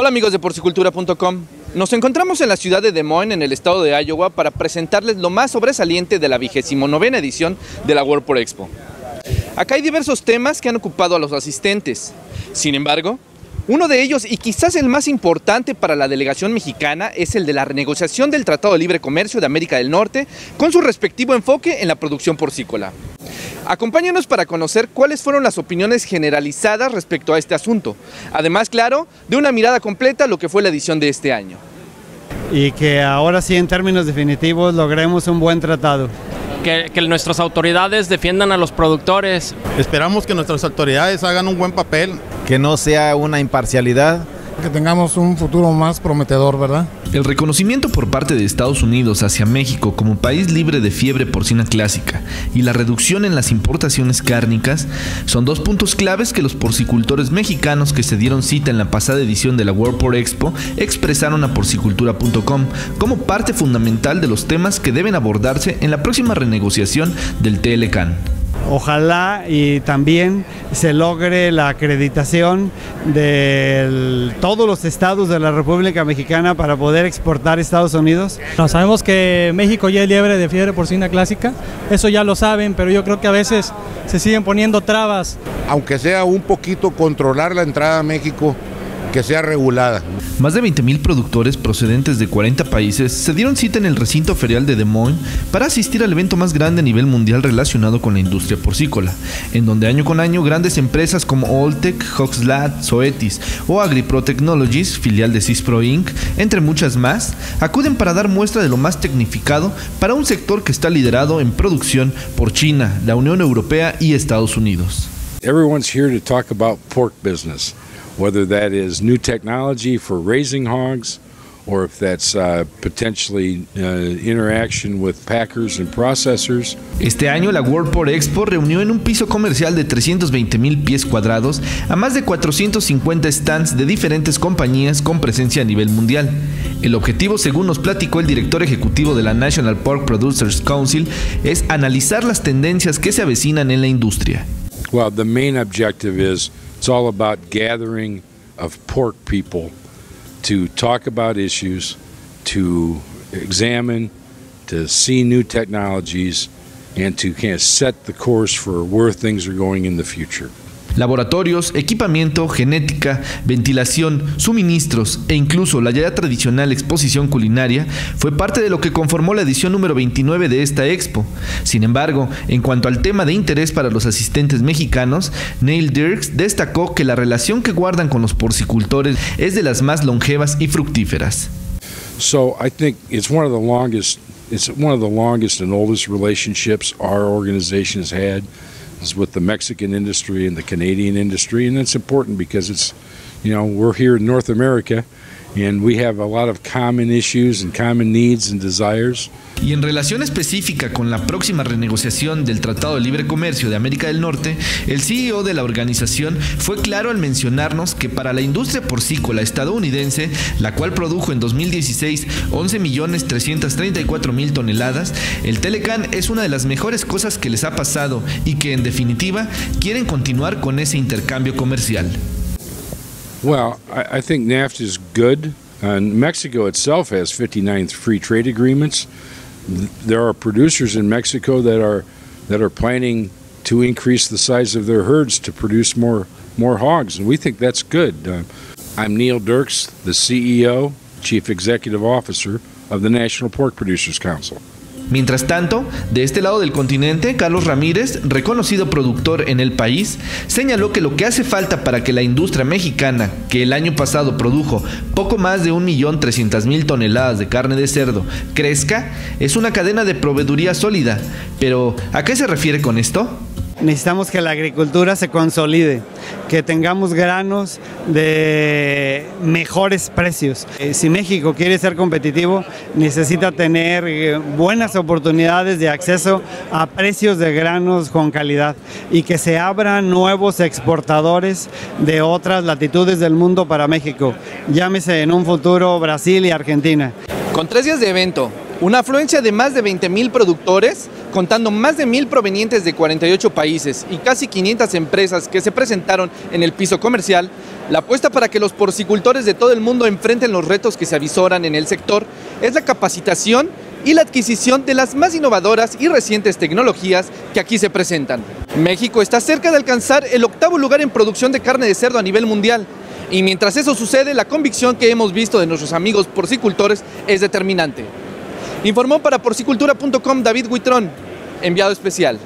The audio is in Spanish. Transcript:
Hola amigos de porcicultura.com. Nos encontramos en la ciudad de Des Moines, en el estado de Iowa, para presentarles lo más sobresaliente de la vigésimo novena edición de la World Por Expo. Acá hay diversos temas que han ocupado a los asistentes. Sin embargo, uno de ellos, y quizás el más importante para la delegación mexicana, es el de la renegociación del Tratado de Libre Comercio de América del Norte, con su respectivo enfoque en la producción porcícola. Acompáñenos para conocer cuáles fueron las opiniones generalizadas respecto a este asunto. Además, claro, de una mirada completa a lo que fue la edición de este año. Y que ahora sí, en términos definitivos, logremos un buen tratado. Que, que, nuestras autoridades defiendan a los productores. Esperamos que nuestras autoridades hagan un buen papel. Que no sea una imparcialidad que tengamos un futuro más prometedor, ¿verdad? El reconocimiento por parte de Estados Unidos hacia México como país libre de fiebre porcina clásica y la reducción en las importaciones cárnicas son dos puntos claves que los porcicultores mexicanos que se dieron cita en la pasada edición de la World Pork Expo expresaron a porcicultura.com como parte fundamental de los temas que deben abordarse en la próxima renegociación del TLCAN. Ojalá y también se logre la acreditación de todos los estados de la República Mexicana para poder exportar a Estados Unidos. No, sabemos que México ya es libre de fiebre porcina clásica, eso ya lo saben, pero yo creo que a veces se siguen poniendo trabas. Aunque sea un poquito controlar la entrada a México que sea regulada. Más de 20.000 productores procedentes de 40 países se dieron cita en el recinto ferial de Des Moines para asistir al evento más grande a nivel mundial relacionado con la industria porcícola, en donde año con año grandes empresas como Oltec, Hoxlat, Zoetis o AgriPro Technologies, filial de Cispro Inc., entre muchas más, acuden para dar muestra de lo más tecnificado para un sector que está liderado en producción por China, la Unión Europea y Estados Unidos. Everyone's here to talk about pork business. Whether that is new technology for raising hogs or if that's uh, potentially uh, interaction with packers and processors. Este año la World Pork Expo reunió en un piso comercial de 320 mil pies cuadrados a más de 450 stands de diferentes compañías con presencia a nivel mundial. El objetivo, según nos platicó el director ejecutivo de la National Pork Producers Council, es analizar las tendencias que se avecinan en la industria. Well, the main objective is It's all about gathering of pork people to talk about issues, to examine, to see new technologies, and to kind of set the course for where things are going in the future. Laboratorios, equipamiento, genética, ventilación, suministros e incluso la ya tradicional exposición culinaria fue parte de lo que conformó la edición número 29 de esta expo. Sin embargo, en cuanto al tema de interés para los asistentes mexicanos, Neil Dirks destacó que la relación que guardan con los porcicultores es de las más longevas y fructíferas. So I think it's one of the longest it's one of the longest and oldest relationships our organization has had. Is with the Mexican industry and the Canadian industry, and it's important because it's, you know, we're here in North America, and we have a lot of common issues and common needs and desires. Y en relación específica con la próxima renegociación del Tratado de Libre Comercio de América del Norte, el CEO de la organización fue claro al mencionarnos que para la industria porcícola estadounidense, la cual produjo en 2016 11.334.000 toneladas, el Telecan es una de las mejores cosas que les ha pasado y que en definitiva quieren continuar con ese intercambio comercial. Well, I, I think NAFTA is good. And Mexico itself has 59 free trade agreements. there are producers in Mexico that are that are planning to increase the size of their herds to produce more more hogs, and we think that's good. Uh, I'm Neil Dirks, the CEO, Chief Executive Officer of the National Pork Producers Council. Mientras tanto, de este lado del continente, Carlos Ramírez, reconocido productor en el país, señaló que lo que hace falta para que la industria mexicana, que el año pasado produjo poco más de 1.300.000 toneladas de carne de cerdo, crezca, es una cadena de proveeduría sólida. Pero, ¿a qué se refiere con esto? Necesitamos que la agricultura se consolide, que tengamos granos de mejores precios. Eh, si México quiere ser competitivo, necesita tener eh, buenas oportunidades de acceso a precios de granos con calidad y que se abran nuevos exportadores de otras latitudes del mundo para México. Llámese en un futuro Brasil y Argentina. Con tres días de evento, una afluencia de más de 20 mil productores, contando más de mil provenientes de 48 países y casi 500 empresas que se presentaron en el piso comercial, La apuesta para que los porcicultores de todo el mundo enfrenten los retos que se avisoran en el sector es la capacitación y la adquisición de las más innovadoras y recientes tecnologías que aquí se presentan. México está cerca de alcanzar el octavo lugar en producción de carne de cerdo a nivel mundial y mientras eso sucede, la convicción que hemos visto de nuestros amigos porcicultores es determinante. Informó para porcicultura.com David Huitrón, enviado especial.